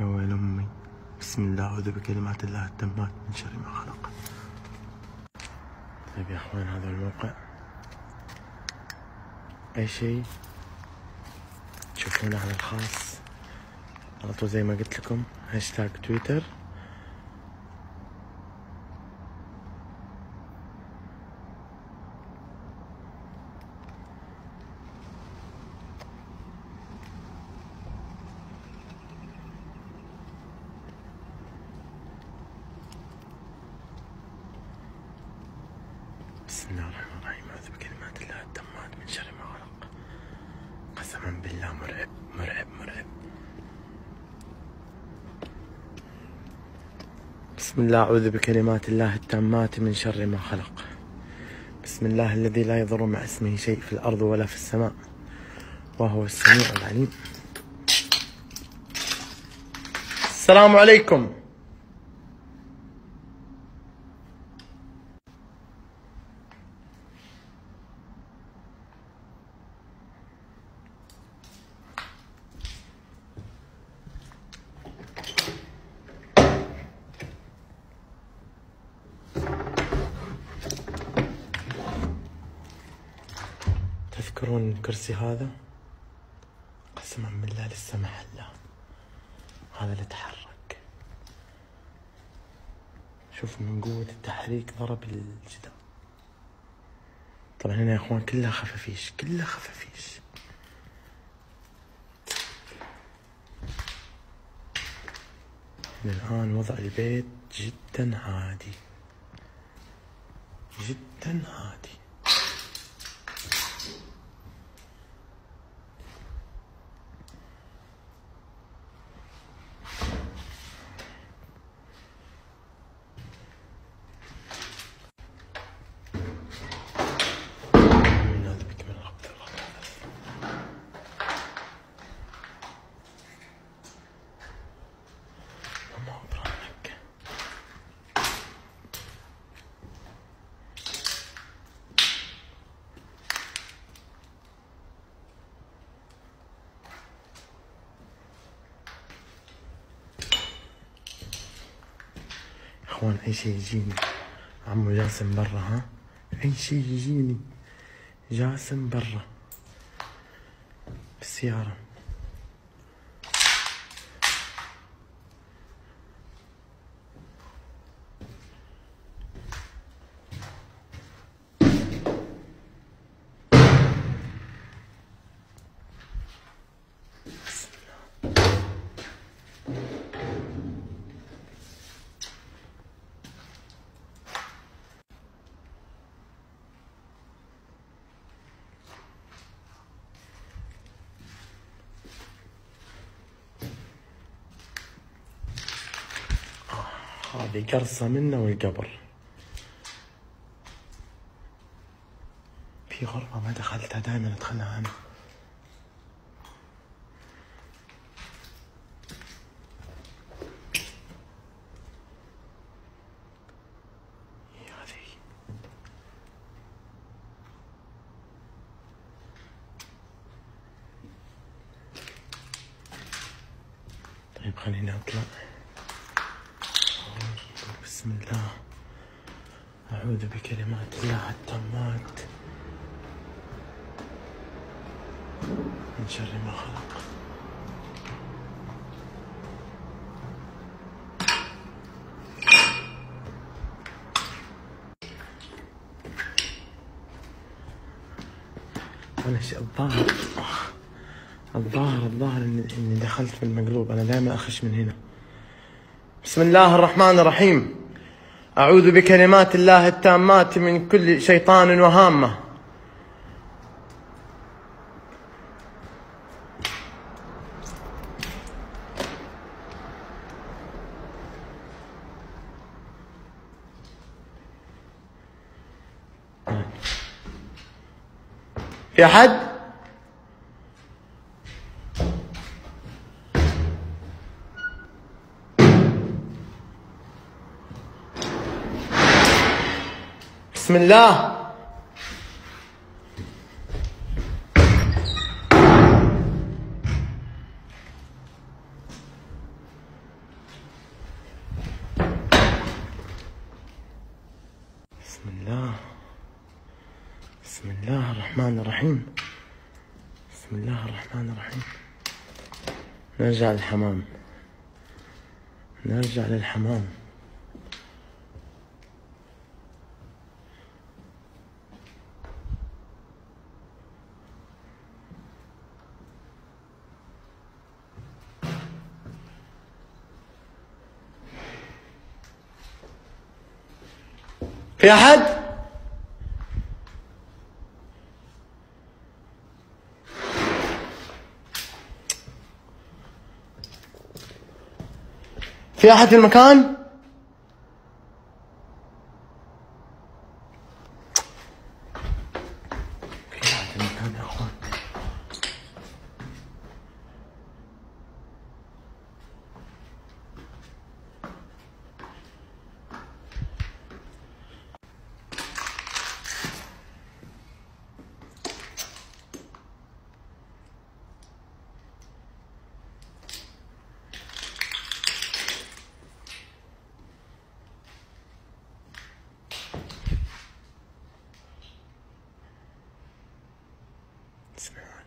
يا ويل أمي. بسم الله أعوذ بكلمات الله التامات من شر ما خلق. طيب يا أخوان هذا الموقع. أي شيء تشوفونه على الخاص على طول زي ما قلت لكم هاشتاج تويتر. بسم الله الرحمن الرحيم. أعوذ بكلمات الله التامات من شر ما خلق. قسما بالله مرعب مرعب مرعب. بسم الله أعوذ بكلمات الله التامات من شر ما خلق. بسم الله الذي لا يضر مع اسمه شيء في الأرض ولا في السماء وهو السميع العليم. السلام عليكم. تذكرون الكرسي هذا؟ قسما بالله لسه محله هذا اللي تحرك. شوف من قوة التحريك ضرب الجدار. طبعا هنا يا أخوان كلها خفافيش كلها خفافيش. الآن وضع البيت جدا عادي جدا عادي من هذا بك من الخبث والخبث اللهم اغفر عنك يا اخوان أي شيء يجيني. عمو جاسم برا ها؟ أي شيء يجيني. جاسم برا. بالسيارة بسم الله. هذه قرصة منه والقبر في غرفة ما دخلتها دائما ادخلها أنا هي هذه طيب خليني اطلع بسم الله. أعوذ بكلمات الله التامات من شر ما خلق. أنا الظاهر. الظاهر الظاهر إني دخلت في المقلوب. أنا دائما أخش من هنا. بسم الله الرحمن الرحيم. أعوذ بكلمات الله التامات من كل شيطان وهامة في أحد؟ بسم الله. بسم الله. بسم الله الرحمن الرحيم. بسم الله الرحمن الرحيم. نرجع للحمام. نرجع للحمام. في أحد؟ في أحد في المكان؟ في أحد في المكان يا أخوان اسمعوا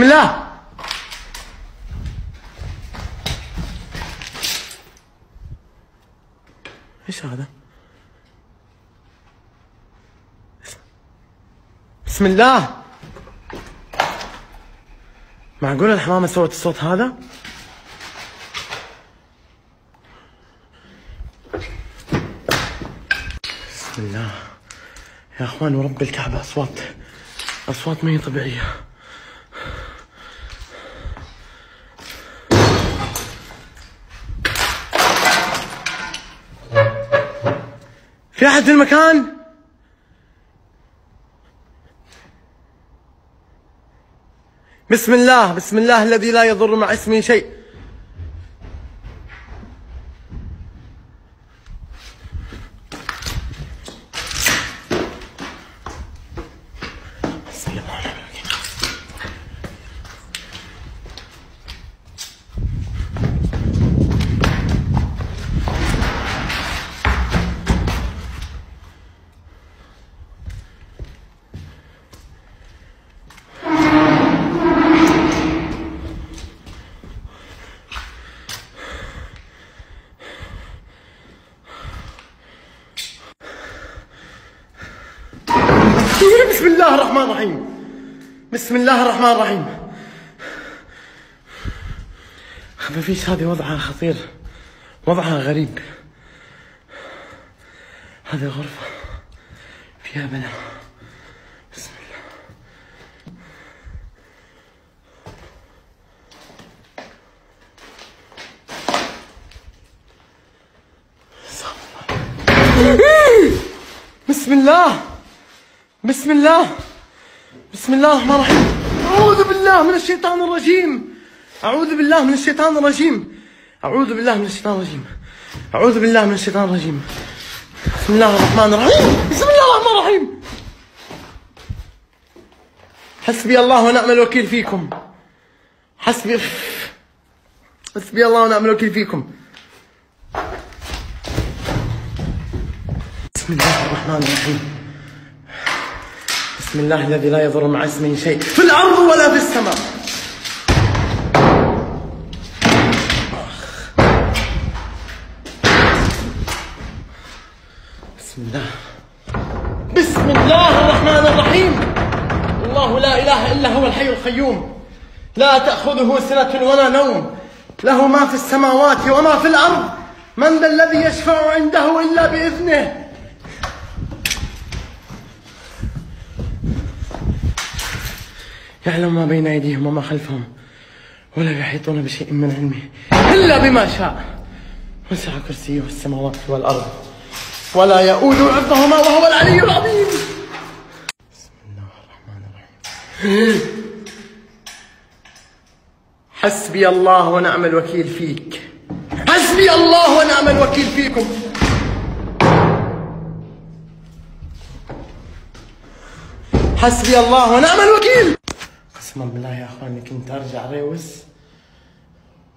بسم الله إيش هذا؟ بسم الله معقول الحمامة سوت الصوت هذا؟ بسم الله يا أخوان ورب الكعبة أصوات أصوات ما هي طبيعية في أحد في المكان؟ بسم الله بسم الله الذي لا يضر مع اسمه شيء حسبي الله ونعم الوكيل. بسم الله الرحمن الرحيم. بسم الله الرحمن الرحيم. خفافيش هذه وضعها خطير. وضعها غريب. هذه غرفة فيها بلاء بسم الله. بسم الله. بسم الله. بسم الله الرحمن الرحيم. أعوذ بالله من الشيطان الرجيم. أعوذ بالله من الشيطان الرجيم. أعوذ بالله من الشيطان الرجيم. أعوذ بالله من الشيطان الرجيم. بسم الله الرحمن الرحيم. بسم الله الرحمن الرحيم. حسبي الله ونعم الوكيل فيكم. حسبي حسبي الله ونعم الوكيل فيكم. بسم الله الرحمن الرحيم. بسم الله الذي لا يضر مع اسمه شيء في الأرض ولا في السماء. بسم الله. بسم الله الرحمن الرحيم. الله لا إله إلا هو الحي القيوم. لا تأخذه سنة ولا نوم. له ما في السماوات وما في الأرض. من ذا الذي يشفع عنده إلا بإذنه؟ يعلم ما بين أيديهم وما خلفهم ولا يحيطون بشيء من علمه إلا بما شاء. وسع كرسيه السماوات والأرض ولا يؤود حفظهما وهو العلي العظيم. بسم الله الرحمن الرحيم. حسبي الله ونعم الوكيل فيك. حسبي الله ونعم الوكيل فيكم. حسبي الله ونعم الوكيل. قسما بالله يا اخواني كنت أرجع ريوس.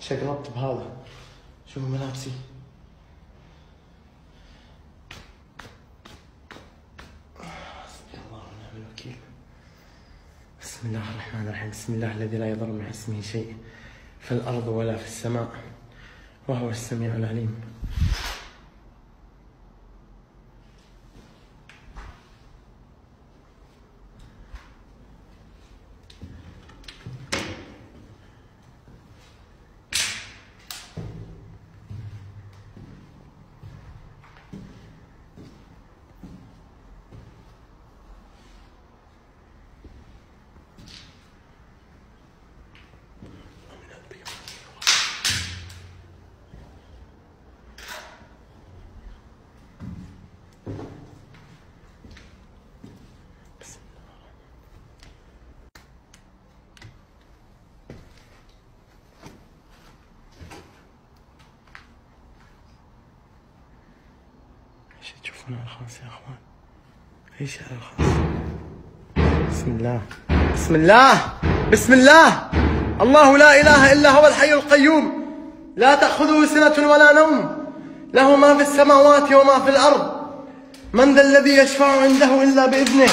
شقلبت بهذا. شوفوا ملابسي بسم الله الرحمن الرحيم. بسم الله الذي لا يضر مع اسمه شيء في الأرض ولا في السماء وهو السميع العليم. إيش تشوفون الخاص يا أخوان. إيش الخاص بسم الله. بسم الله. بسم الله. الله لا إله إلا هو الحي القيوم. لا تأخذه سنة ولا نوم. له ما في السماوات وما في الأرض. من ذا الذي يشفع عنده إلا بإذنه.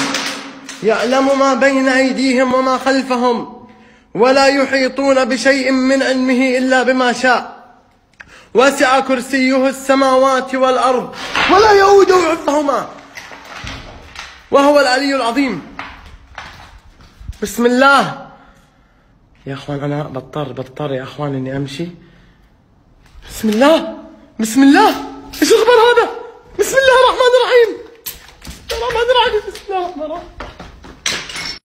يعلم ما بين أيديهم وما خلفهم. ولا يحيطون بشيء من علمه إلا بما شاء. وسع كرسيه السماوات والأرض. ولا يؤوده حفظهما وهو العلي العظيم. بسم الله. يا أخوان أنا بضطر بضطر يا أخوان إني أمشي. بسم الله. بسم الله. إيش الخبر هذا؟ بسم الله الرحمن الرحيم. الرحمن الرحيم. بسم الله الرحمن الرحيم.